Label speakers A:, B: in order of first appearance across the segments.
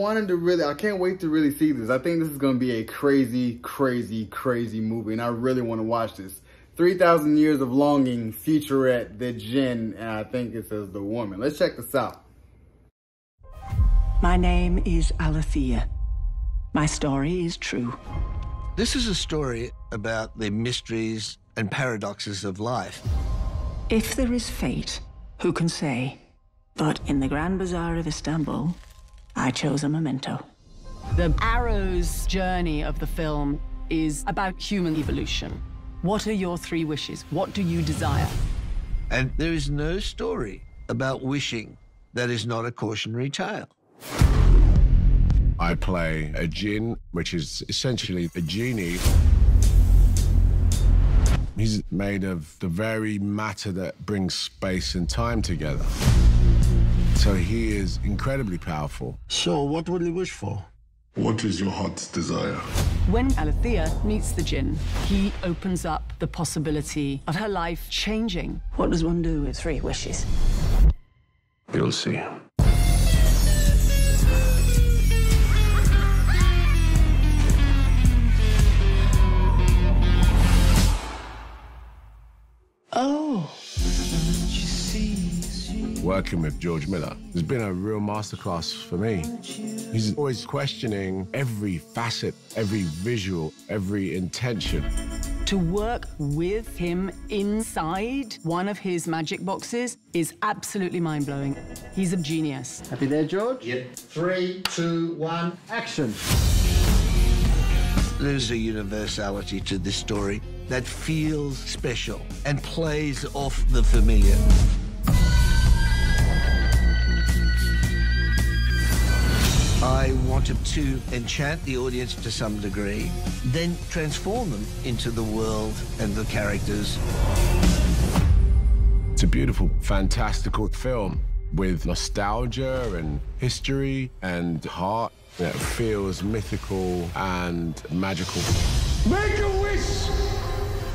A: wanted to really, I can't wait to really see this. I think this is going to be a crazy, crazy, crazy movie, and I really want to watch this. 3,000 Years of Longing featurette, The Djinn, and I think it says The Woman. Let's check this out.
B: My name is Alethea. My story is true.
C: This is a story about the mysteries and paradoxes of life.
B: If there is fate, who can say? But in the Grand Bazaar of Istanbul, I chose a memento.
D: The Arrow's journey of the film is about human evolution. What are your three wishes? What do you desire?
C: And there is no story about wishing that is not a cautionary tale.
E: I play a jinn, which is essentially a genie. He's made of the very matter that brings space and time together. So he is incredibly powerful.
F: So, what will you wish for?
G: What is your heart's desire?
D: When Alethea meets the Djinn, he opens up the possibility of her life changing.
B: What does one do with three wishes?
G: You'll see.
B: Oh.
E: Working with George Miller has been a real masterclass for me. He's always questioning every facet, every visual, every intention.
D: To work with him inside one of his magic boxes is absolutely mind blowing. He's a genius.
H: Happy there, George? Yep. Three, two, one, action.
C: There's a universality to this story that feels special and plays off the familiar. I wanted to enchant the audience to some degree, then transform them into the world and the characters.
E: It's a beautiful, fantastical film with nostalgia and history and heart. It feels mythical and magical.
F: Make a wish!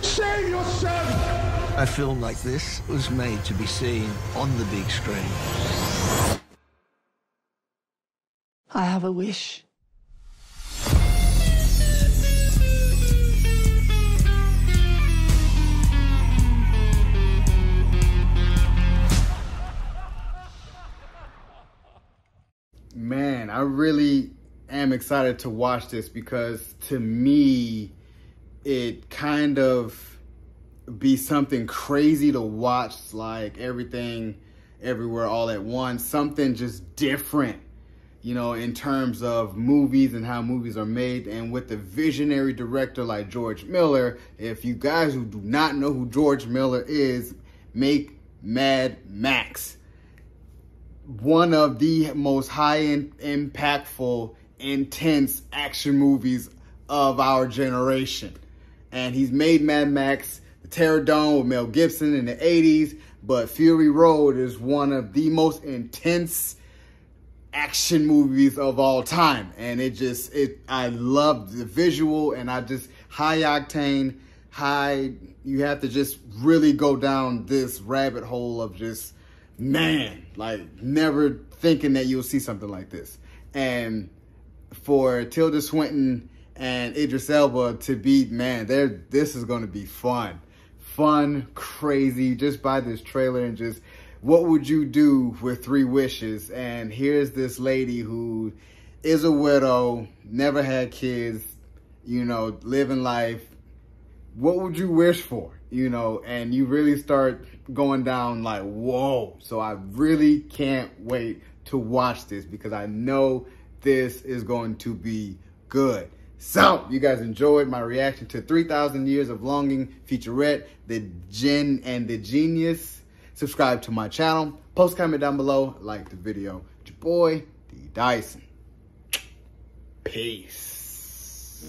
F: Save your son!
C: A film like this was made to be seen on the big screen.
B: I have a wish.
A: Man, I really am excited to watch this because to me, it kind of be something crazy to watch, like everything, everywhere, all at once, something just different, you know, in terms of movies and how movies are made. And with the visionary director like George Miller, if you guys who do not know who George Miller is, make Mad Max one of the most high in, impactful, intense action movies of our generation. And he's made Mad Max, The Thunderdome with Mel Gibson in the 80s, but Fury Road is one of the most intense action movies of all time. And it just, it I love the visual and I just, high octane, high, you have to just really go down this rabbit hole of just, man, like never thinking that you'll see something like this. And for Tilda Swinton and Idris Elba to be, man, they this is going to be fun. Fun, crazy, just by this trailer and just what would you do with three wishes? And here's this lady who is a widow, never had kids, you know, living life. What would you wish for? You know, and you really start going down like, whoa. So I really can't wait to watch this because I know this is going to be good. So, you guys enjoyed my reaction to 3,000 Years of Longing featurette, The Djinn and the Genius. Subscribe to my channel. Post comment down below. Like the video. It's your boy, Dee Dyszn. Peace.